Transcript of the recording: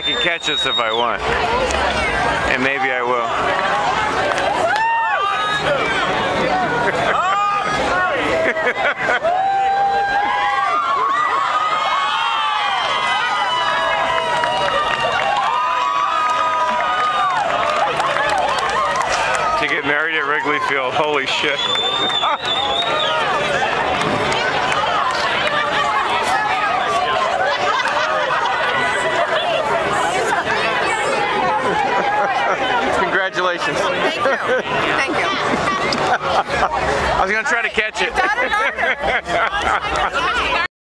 I can catch this if I want. And maybe I will. to get married at Wrigley Field, holy shit. Congratulations. Thank you. Thank you. I was going to try right. to catch it.